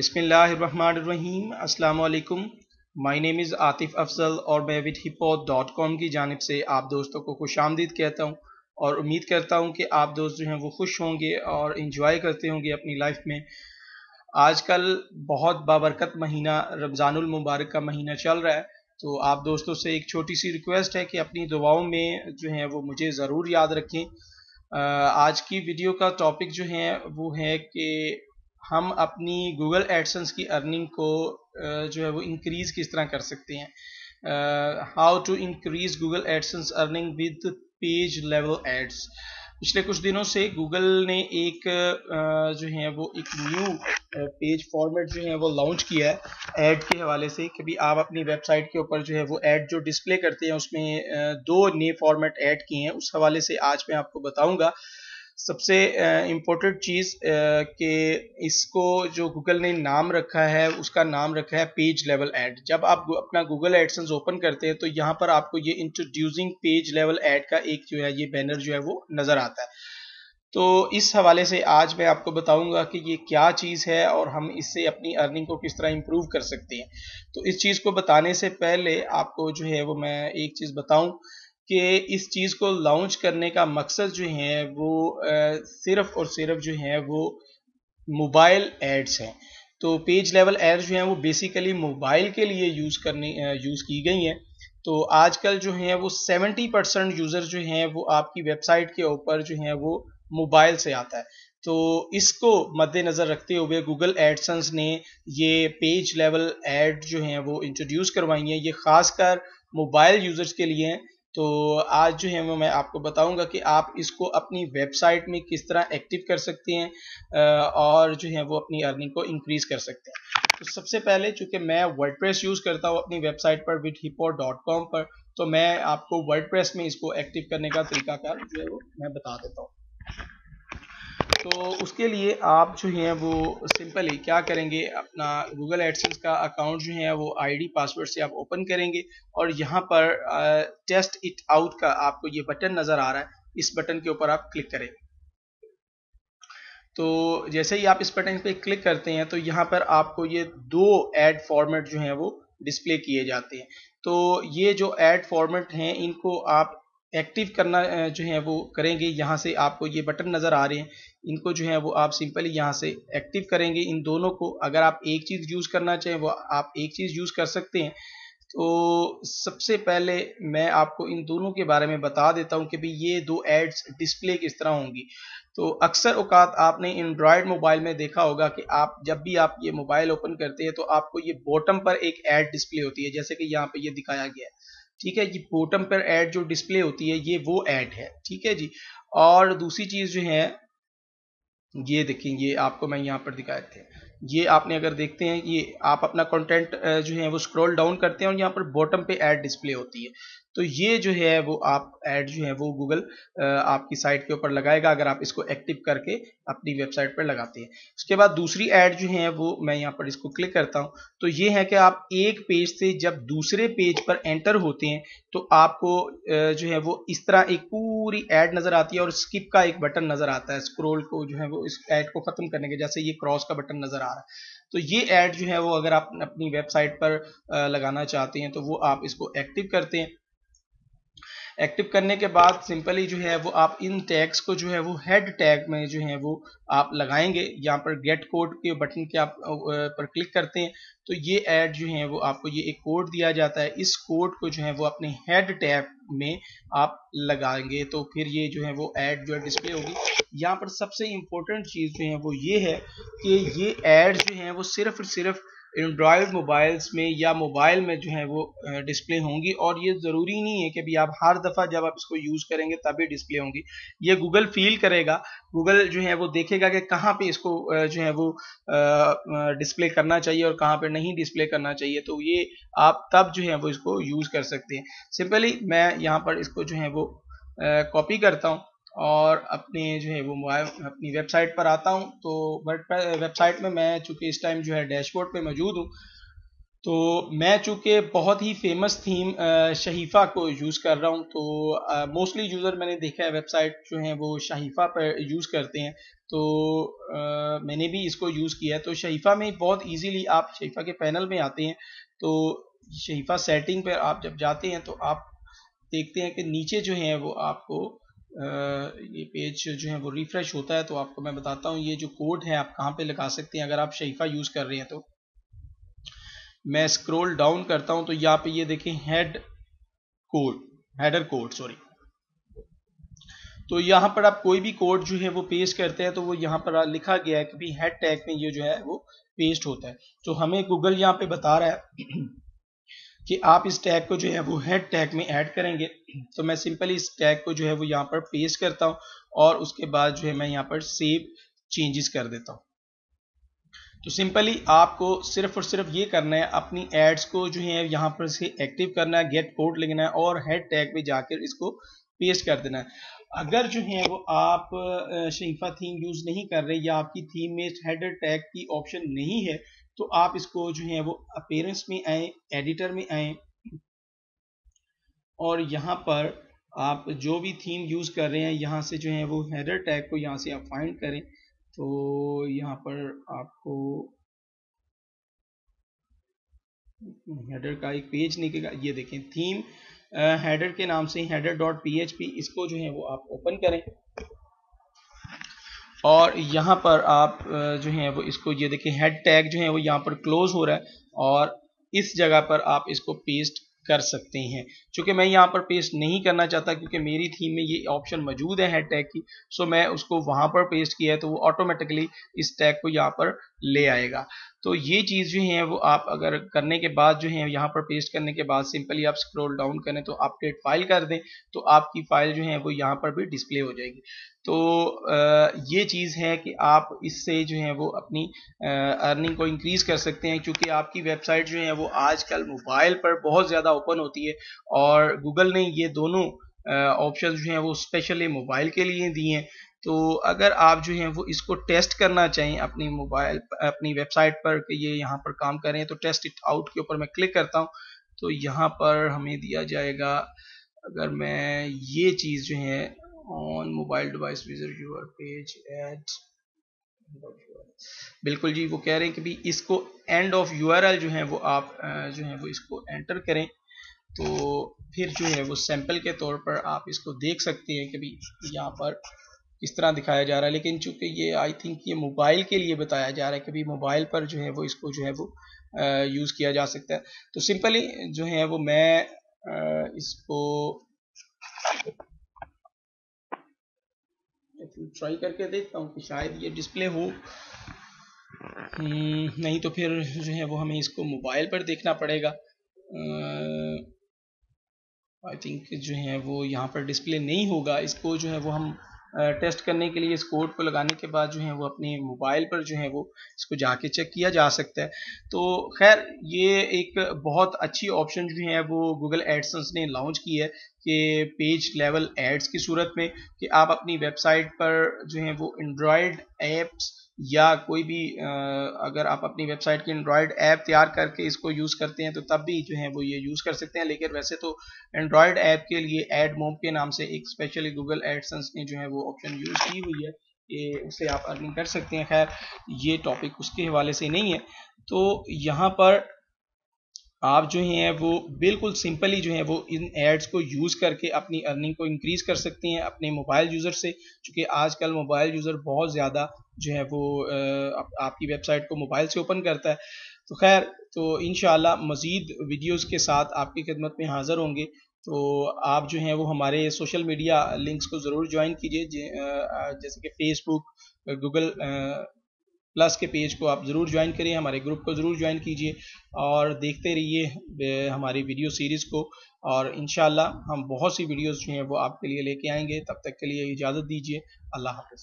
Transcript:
बिसमीम अस्सलाम my name is Atif Afzal और मैं विद डॉट कॉम की जानब से आप दोस्तों को खुश आमदीद कहता हूँ और उम्मीद करता हूँ कि आप दोस्त जो हैं वो खुश होंगे और इन्जॉय करते होंगे अपनी लाइफ में। आजकल बहुत बाबरकत महीना, रमज़ानुल मुबारक का महीना चल रहा है तो आप दोस्तों से एक छोटी सी रिक्वेस्ट है कि अपनी दुआओं में जो है वो मुझे ज़रूर याद रखें। आज की वीडियो का टॉपिक जो है वो है कि हम अपनी गूगल एडसन्स की अर्निंग को जो है वो इंक्रीज़ किस तरह कर सकते हैं? How to increase Google AdSense earning with page level ads पिछले कुछ दिनों से गूगल ने एक जो है वो एक न्यू पेज फॉर्मेट जो है वो लॉन्च किया है ऐड के हवाले से कभी आप अपनी वेबसाइट के ऊपर जो है वो ऐड जो डिस्प्ले करते हैं उसमें दो नए फॉर्मेट ऐड किए हैं। उस हवाले से आज मैं आपको बताऊँगा सबसे इम्पोर्टेंट चीज़ कि इसको जो गूगल ने नाम रखा है, उसका नाम रखा है पेज लेवल एड जब आप अपना गूगल एडसेंस ओपन करते हैं तो यहाँ पर आपको ये इंट्रोड्यूसिंग पेज लेवल एड का एक जो है, ये बैनर जो है वो नज़र आता है। तो इस हवाले से आज मैं आपको बताऊँगा कि ये क्या चीज़ है और हम इससे अपनी अर्निंग को किस तरह इम्प्रूव कर सकते हैं। तो इस चीज़ को बताने से पहले आपको जो है वो मैं एक चीज़ बताऊँ कि इस चीज़ को लॉन्च करने का मकसद जो है, वो सिर्फ़ और सिर्फ़ जो है, वो मोबाइल एड्स हैं। तो पेज लेवल एड्स जो हैं, वो बेसिकली मोबाइल के लिए यूज़ करने यूज़ की गई हैं। तो आजकल जो है, वो 70 परसेंट यूज़र जो हैं, वो आपकी वेबसाइट के ऊपर जो है, वो मोबाइल से आता है। तो इसको मद्देनज़र रखते हुए गूगल एडसन्स ने ये पेज लेवल एड जो हैं, वो इंट्रोड्यूस करवाई हैं। ये ख़ासकर मोबाइल यूज़र्स के लिए हैं। तो आज जो है मैं आपको बताऊँगा कि आप इसको अपनी वेबसाइट में किस तरह एक्टिव कर सकते हैं और जो है वो अपनी अर्निंग को इंक्रीज कर सकते हैं। तो सबसे पहले चूँकि मैं वर्डप्रेस यूज़ करता हूँ अपनी वेबसाइट पर विथ डॉट कॉम पर तो मैं आपको वर्डप्रेस में इसको एक्टिव करने का तरीकाकार जो है वो मैं बता देता हूँ। तो उसके लिए आप जो है वो सिंपली क्या करेंगे? अपना गूगल एडसेंस का अकाउंट जो है वो आईडी पासवर्ड से आप ओपन करेंगे और यहाँ पर टेस्ट इट आउट का आपको ये बटन नज़र आ रहा है। इस बटन के ऊपर आप क्लिक करेंगे तो जैसे ही आप इस बटन पे क्लिक करते हैं तो यहाँ पर आपको ये दो एड फॉर्मेट जो हैं वो डिस्प्ले किए जाते हैं। तो ये जो एड फॉर्मेट हैं, इनको आप एक्टिव करना जो है वो करेंगे। यहाँ से आपको ये बटन नज़र आ रहे हैं। इनको जो है वो आप सिंपली यहाँ से एक्टिव करेंगे। इन दोनों को अगर आप एक चीज़ यूज़ करना चाहें, वो आप एक चीज़ यूज़ कर सकते हैं। तो सबसे पहले मैं आपको इन दोनों के बारे में बता देता हूँ कि भाई ये दो एड्स डिस्प्ले किस तरह होंगी। तो अक्सर अवकात आपने एंड्रॉयड मोबाइल में देखा होगा कि आप जब भी आप ये मोबाइल ओपन करते हैं तो आपको ये बॉटम पर एक एड डिस्प्ले होती है, जैसे कि यहाँ पे ये दिखाया गया है। ठीक है, ये बॉटम पर एड जो डिस्प्ले होती है, ये वो एड है। ठीक है जी? और दूसरी चीज़ जो है ये देखें ये आपको मैं यहाँ पर दिखाए थे। ये आपने अगर देखते हैं, ये आप अपना कंटेंट जो है वो स्क्रॉल डाउन करते हैं और यहाँ पर बॉटम पे ऐड डिस्प्ले होती है। तो ये जो है, वो आप ऐड जो है, वो गूगल आपकी साइट के ऊपर लगाएगा, अगर आप इसको एक्टिव करके अपनी वेबसाइट पर लगाते हैं। उसके बाद दूसरी ऐड जो है, वो मैं यहाँ पर इसको क्लिक करता हूँ। तो ये है कि आप एक पेज से जब दूसरे पेज पर एंटर होते हैं तो आपको जो है, वो इस तरह एक पूरी ऐड नज़र आती है और स्किप का एक बटन नज़र आता है। स्क्रोल को जो है, वो इस ऐड को ख़त्म करने के जैसे ये क्रॉस का बटन नज़र आ रहा है। तो ये ऐड जो है, वो अगर आप अपनी वेबसाइट पर लगाना चाहते हैं तो वो आप इसको एक्टिव करते हैं। एक्टिव करने के बाद सिंपली जो है वो आप इन टैग्स को जो है वो हेड टैग में जो है वो आप लगाएँगे। यहाँ पर गेट कोड के बटन के आप पर क्लिक करते हैं। तो ये ऐड जो है वो आपको ये एक कोड दिया जाता है। इस कोड को जो है वो अपने हेड टैग में आप लगाएँगे तो फिर ये जो है वो ऐड जो है डिस्प्ले होगी। यहाँ पर सबसे इम्पोर्टेंट चीज़ जो है वो ये है कि ये ऐड जो है वो सिर्फ़ और सिर्फ़ एंड्रॉयड मोबाइल्स में या मोबाइल में जो है वो डिस्प्ले होंगी और ये ज़रूरी नहीं है कि भी आप हर दफ़ा जब आप इसको यूज़ करेंगे तभी डिस्प्ले होंगी। ये गूगल फील करेगा, गूगल जो है वो देखेगा कि कहाँ पे इसको जो है वो डिस्प्ले करना चाहिए और कहाँ पे नहीं डिस्प्ले करना चाहिए तो ये आप तब जो है वो इसको यूज़ कर सकते हैं। सिंपली मैं यहाँ पर इसको जो है वो कॉपी करता हूँ। और अपने जो है वो मोबाइल अपनी वेबसाइट पर आता हूँ। तो वेबसाइट में मैं चूँकि इस टाइम जो है डैशबोर्ड पे मौजूद हूँ तो मैं चूँकि बहुत ही फ़ेमस थीम शहीफा को यूज़ कर रहा हूँ। तो मोस्टली यूज़र मैंने देखा है वेबसाइट जो है वो शहीफा पर यूज़ करते हैं। तो आ, मैंने भी इसको यूज़ किया है। तो शहीफा में बहुत इजीली आप शहीफा के पैनल में आते हैं। तो शहीफा सेटिंग पर आप जब जाते हैं तो आप देखते हैं कि नीचे जो है वो आपको ये पेज जो है वो रिफ़्रेश होता है तो आपको मैं बताता हूँ, ये जो कोड है, आप कहाँ पे लगा सकते हैं, अगर आप शहीफा यूज़ कर रहे हैं तो। मैं स्क्रॉल डाउन करता हूँ तो यहाँ पे ये देखें head code header code sorry तो यहाँ पर आप कोई भी कोड जो है वो पेस्ट करते हैं तो वो यहाँ पर लिखा गया है कि हेड टैग में ये जो है वो पेस्ट होता है। तो हमें गूगल यहाँ पे बता रहा है कि आप इस टैग को जो है वो हेड टैग में ऐड करेंगे। तो मैं सिंपली इस टैग को जो है वो यहाँ पर पेस्ट करता हूँ और उसके बाद जो है मैं यहाँ पर सेव चेंजेस कर देता हूँ। तो सिंपली आपको सिर्फ़ और सिर्फ़ ये करना है, अपनी एड्स को जो है यहाँ पर से एक्टिव करना है गेट कोड लिखना है और हेड टैग पे जाकर इसको पेस्ट कर देना है। अगर जो है वो आप शरीफा थीम यूज़ नहीं कर रहे या आपकी थीम में हेडर टैग की ऑप्शन नहीं है तो आप इसको जो है वो अपेरेंस में आए एडिटर में आए। और यहाँ पर आप जो भी थीम यूज़ कर रहे हैं, यहाँ से जो है वो हेडर टैग को यहाँ से आप फाइंड करें। तो यहाँ पर आपको हेडर का एक पेज निकलेगा। ये देखें थीम हेडर के नाम से हेडर डॉट पी इसको जो है वो आप ओपन करें। और यहाँ पर आप जो है वो इसको, ये देखिए हेड टैग जो है वो यहाँ पर क्लोज हो रहा है और इस जगह पर आप इसको पेस्ट कर सकते हैं। चूँकि मैं यहाँ पर पेस्ट नहीं करना चाहता क्योंकि मेरी थीम में ये ऑप्शन मौजूद है हेड टैग की सो मैं उसको वहाँ पर पेस्ट किया है तो वो ऑटोमेटिकली इस टैग को यहाँ पर ले आएगा। तो ये चीज़ जो है, वो आप अगर करने के बाद जो है, यहाँ पर पेस्ट करने के बाद सिंपली आप स्क्रॉल डाउन करें तो अपडेट फ़ाइल कर दें तो आपकी फ़ाइल जो है, वो यहाँ पर भी डिस्प्ले हो जाएगी। तो ये चीज़ है कि आप इससे जो है, वो अपनी अर्निंग को इंक्रीज़ कर सकते हैं, क्योंकि आपकी वेबसाइट जो है, वो आजकल मोबाइल पर बहुत ज़्यादा ओपन होती है और गूगल ने ये दोनों ऑप्शन जो हैं, वो स्पेशली मोबाइल के लिए दिए हैं। तो अगर आप जो है वो इसको टेस्ट करना चाहें अपनी मोबाइल अपनी वेबसाइट पर कि ये यहाँ पर काम करें तो टेस्ट इट आउट के ऊपर मैं क्लिक करता हूँ तो यहाँ पर हमें दिया जाएगा, अगर मैं ये चीज़ जो है on mobile device visit your page at बिल्कुल जी, वो कह रहे हैं कि भी इसको एंड ऑफ़ यूआरएल जो है वो आप जो है वो इसको एंटर करें तो फिर जो है वो सैंपल के तौर पर आप इसको देख सकते हैं कि भी यहाँ पर इस तरह दिखाया जा रहा है। लेकिन चूँकि ये आई थिंक ये मोबाइल के लिए बताया जा रहा है कभी मोबाइल पर जो है वो इसको जो है वो यूज़ किया जा सकता है। तो सिंपली जो है वो मैं इसको ट्राई करके देखता हूँ कि शायद ये डिस्प्ले हो। हम्म, नहीं तो फिर जो है वो हमें इसको मोबाइल पर देखना पड़ेगा। आई थिंक जो है वो यहाँ पर डिस्प्ले नहीं होगा। इसको जो है वो हम टेस्ट करने के लिए इस कोड को लगाने के बाद जो है वो अपने मोबाइल पर जो है वो इसको जाके चेक किया जा सकता है। तो खैर, ये एक बहुत अच्छी ऑप्शन जो है वो गूगल एडसन्स ने लॉन्च की है कि पेज लेवल एड्स की सूरत में कि आप अपनी वेबसाइट पर जो है वो एंड्रॉयड एप्स या कोई भी अगर आप अपनी वेबसाइट की एंड्रॉयड ऐप तैयार करके इसको यूज़ करते हैं तो तब भी जो है वो ये यूज़ कर सकते हैं। लेकिन वैसे तो एंड्रॉयड ऐप के लिए एड मोम के नाम से एक स्पेशली गूगल एडसन्स ने जो है वो ऑप्शन यूज़ की हुई है कि उससे आप अर्निंग कर सकते हैं। खैर, ये टॉपिक उसके हवाले से नहीं है। तो यहाँ पर आप जो हैं वो बिल्कुल सिंपली जो है वो इन एड्स को यूज़ करके अपनी अर्निंग को इंक्रीज़ कर सकते हैं अपने मोबाइल यूज़र से, क्योंकि आजकल मोबाइल यूज़र बहुत ज़्यादा जो है वो आप, आपकी वेबसाइट को मोबाइल से ओपन करता है। तो खैर तो इन मज़ीद वीडियोज़ के साथ आपकी खिदमत में हाज़िर होंगे। तो आप जो हैं वो हमारे सोशल मीडिया लिंक्स को ज़रूर ज्वाइन कीजिए। जैसे कि फेसबुक गूगल प्लस के पेज को आप ज़रूर ज्वाइन करिए। हमारे ग्रुप को ज़रूर ज्वाइन कीजिए और देखते रहिए हमारी वीडियो सीरीज़ को। और इन हम बहुत सी वीडियोज़ जो हैं वो आपके लिए लेके आएँगे। तब तक के लिए इजाज़त दीजिए। अल्लाह हाफ़